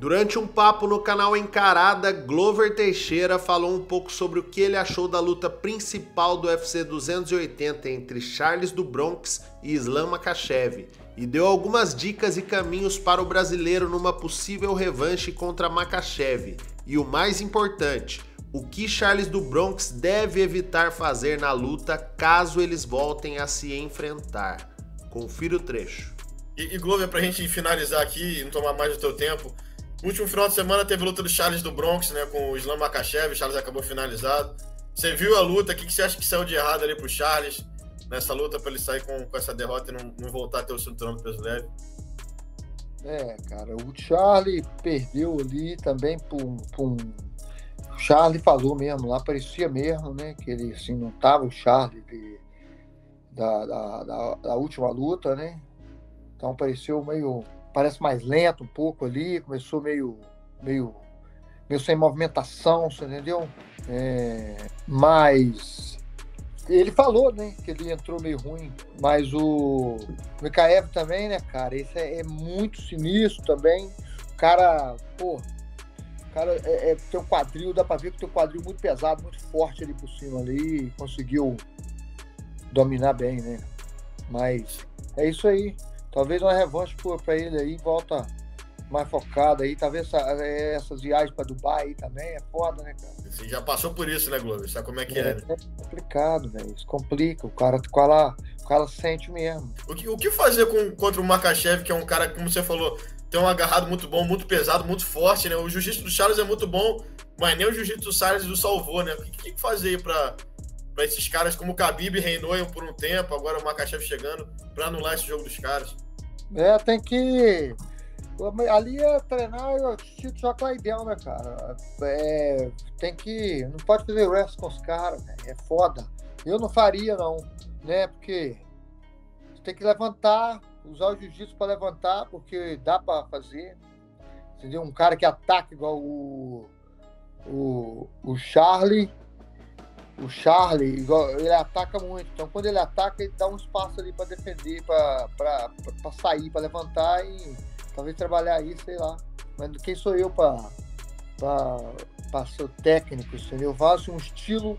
Durante um papo no canal Encarada, Glover Teixeira falou um pouco sobre o que ele achou da luta principal do UFC 280 entre Charles do Bronx e Islam Makhachev e deu algumas dicas e caminhos para o brasileiro numa possível revanche contra Makhachev. E o mais importante, o que Charles do Bronx deve evitar fazer na luta caso eles voltem a se enfrentar. Confira o trecho. E, e Glover, pra gente finalizar aqui e não tomar mais do teu tempo, no último final de semana teve luta do Charles do Bronx, né, com o Islam Makachev, o Charles acabou finalizado. Você viu a luta, o que, que você acha que saiu de errado ali pro Charles nessa luta para ele sair com, com essa derrota e não, não voltar a ter o cinturão do peso leve? É, cara, o Charlie perdeu ali também por, por um. O Charlie falou mesmo, lá parecia mesmo, né? Que ele assim, não tava o Charlie de, da, da, da, da última luta, né? Então pareceu meio parece mais lento um pouco ali, começou meio, meio, meio sem movimentação, você entendeu? É, mas ele falou, né, que ele entrou meio ruim, mas o Mikaev também, né, cara, esse é, é, muito sinistro também. O cara, pô, cara é, é teu quadril, dá pra ver que teu quadril muito pesado, muito forte ali por cima ali, conseguiu dominar bem, né? Mas é isso aí. Talvez uma revanche para ele aí, volta mais focado aí. Talvez essa, essas viagens para Dubai aí também é foda, né, cara? Você já passou por isso, né, Globo? Sabe como é que é? É, né? é complicado, velho. Isso complica. O cara, o cara, o cara sente mesmo. O que, o que fazer com, contra o Makachev, que é um cara, como você falou, tem um agarrado muito bom, muito pesado, muito forte, né? O jiu-jitsu do Charles é muito bom, mas nem o jiu-jitsu do Charles o salvou, né? O que, que fazer para para esses caras como o Khabib reinou por um tempo, agora o Makachev chegando, para anular esse jogo dos caras. É, tem que. Ali é treinar o estilo de Claidel, né, cara? É, tem que. Não pode fazer rest com os caras, é foda. Eu não faria, não, né? Porque tem que levantar, usar o jiu-jitsu para levantar, porque dá para fazer. Entendeu? Um cara que ataca igual o, o, o Charlie o Charlie, ele ataca muito. Então, quando ele ataca, ele dá um espaço ali para defender, para sair, para levantar e talvez trabalhar aí, sei lá. Mas quem sou eu para ser técnico, entendeu? Eu faço um estilo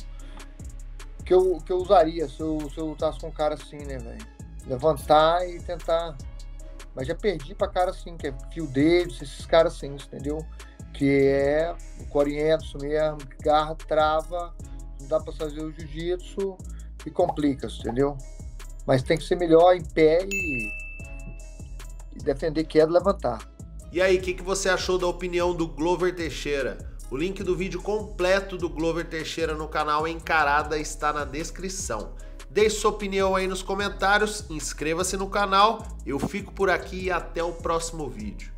que eu, que eu usaria se eu, se eu lutasse com um cara assim, né, velho? Levantar e tentar. Mas já perdi para cara assim, que é Phil Davis, esses caras assim, entendeu? Que é o Corientos mesmo, que garra, trava dá para fazer o jiu-jitsu e complica, entendeu? Mas tem que ser melhor em pé e, e defender queda levantar. E aí, o que, que você achou da opinião do Glover Teixeira? O link do vídeo completo do Glover Teixeira no canal Encarada está na descrição. Deixe sua opinião aí nos comentários, inscreva-se no canal, eu fico por aqui e até o próximo vídeo.